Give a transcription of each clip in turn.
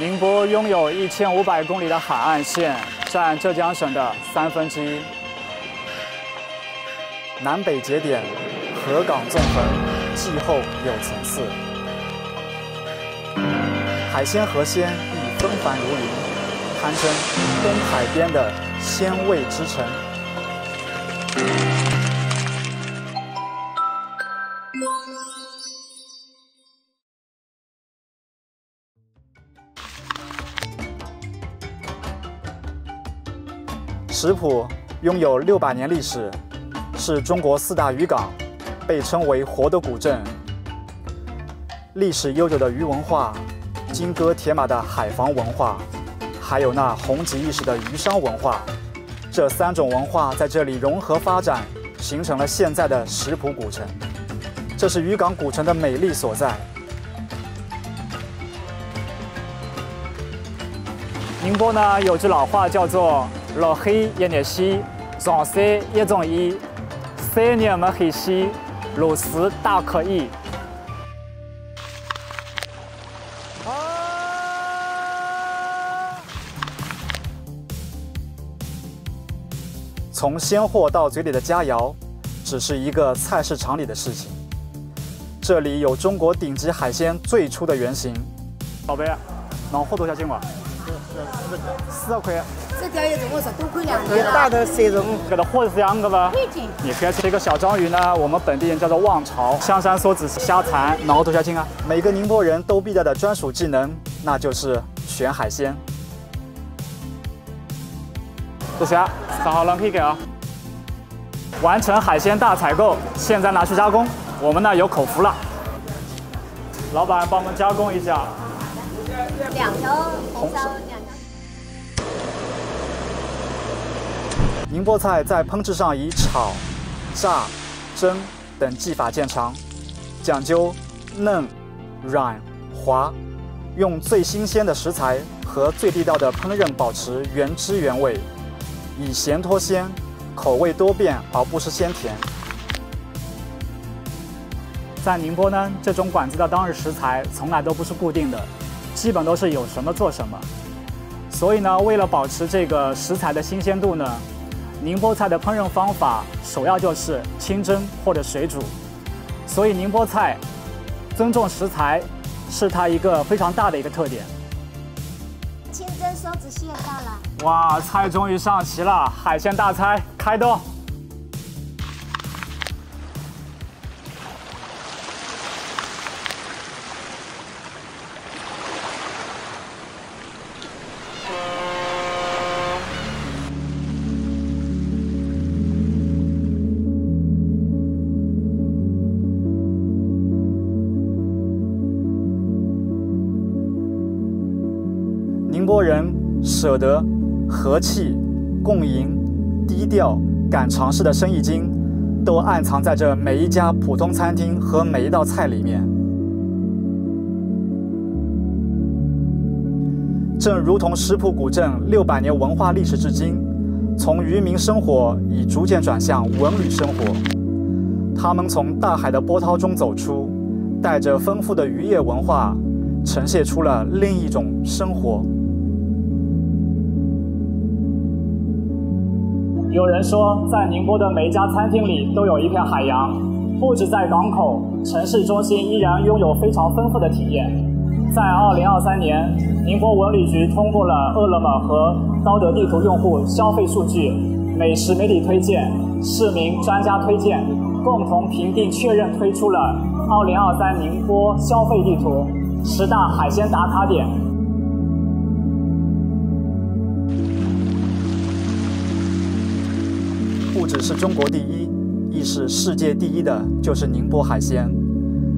宁波拥有一千五百公里的海岸线，占浙江省的三分之一。南北节点，河港纵横，气候有层次。海鲜河鲜亦纷繁如林，堪称东海边的鲜味之城。石浦拥有六百年历史，是中国四大渔港，被称为“活的古镇”。历史悠久的渔文化，金戈铁马的海防文化，还有那红极一时的渔商文化，这三种文化在这里融合发展，形成了现在的石浦古城。这是渔港古城的美丽所在。宁波呢有句老话叫做。落黑一日西，上山一种意，三年没黑西，如此大可以。从鲜货到嘴里的佳肴，只是一个菜市场里的事情。这里有中国顶级海鲜最初的原型。宝贝，脑货多少斤哇？四十块。这条也总共十多亏两斤大的三十五，这个货是这样的吧？你看这个小章鱼呢，我们本地人叫做望潮，香山梭子虾蚕，然后多少斤啊？每个宁波人都必带的专属技能，那就是选海鲜。多少？三号人可以给啊。完成海鲜大采购，现在拿去加工。我们呢有口福了，老板帮我们加工一下。两条红宁波菜在烹制上以炒、炸、蒸等技法见长，讲究嫩、软、滑，用最新鲜的食材和最地道的烹饪保持原汁原味，以咸脱鲜，口味多变而不失鲜甜。在宁波呢，这种馆子的当日食材从来都不是固定的，基本都是有什么做什么，所以呢，为了保持这个食材的新鲜度呢。宁波菜的烹饪方法首要就是清蒸或者水煮，所以宁波菜尊重食材是它一个非常大的一个特点。清蒸梭子蟹到了，哇，菜终于上齐了，海鲜大餐开动。宁波人舍得、和气、共赢、低调、敢尝试的生意经，都暗藏在这每一家普通餐厅和每一道菜里面。正如同石浦古镇六百年文化历史至今，从渔民生活已逐渐转向文旅生活。他们从大海的波涛中走出，带着丰富的渔业文化，呈现出了另一种生活。有人说，在宁波的每一家餐厅里都有一片海洋，不止在港口，城市中心依然拥有非常丰富的体验。在2023年，宁波文旅局通过了饿了么和高德地图用户消费数据、美食媒体推荐、市民专家推荐，共同评定确认推出了2023宁波消费地图十大海鲜打卡点。不只是中国第一，亦是世界第一的，就是宁波海鲜。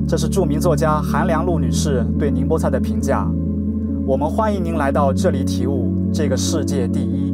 这是著名作家韩良露女士对宁波菜的评价。我们欢迎您来到这里体悟这个世界第一。